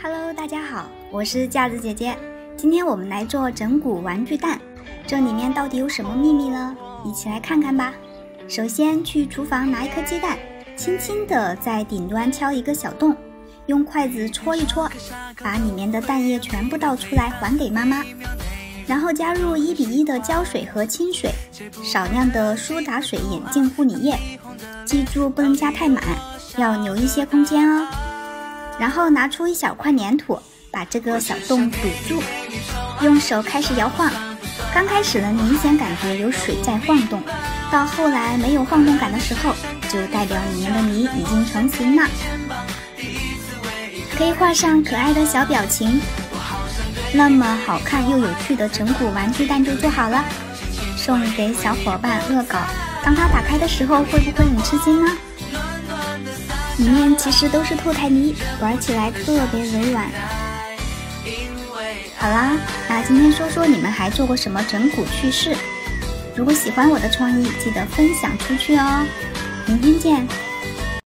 Hello，大家好，我是架子姐姐。今天我们来做整蛊玩具蛋，这里面到底有什么秘密呢？一起来看看吧。首先去厨房拿一颗鸡蛋，轻轻地在顶端敲一个小洞，用筷子戳一戳，把里面的蛋液全部倒出来还给妈妈。然后加入一比一的胶水和清水，少量的苏打水眼镜护理液，记住不能加太满，要留一些空间哦。然后拿出一小块粘土，把这个小洞堵住，用手开始摇晃。刚开始呢，明显感觉有水在晃动，到后来没有晃动感的时候，就代表里面的泥已经成型了。可以画上可爱的小表情。那么好看又有趣的整蛊玩具蛋就做好了，送给小伙伴恶搞。当它打开的时候，会不会很吃惊呢？里面其实都是透泰泥，玩起来特别柔软。好啦，那今天说说你们还做过什么整蛊趣事？如果喜欢我的创意，记得分享出去哦。明天见。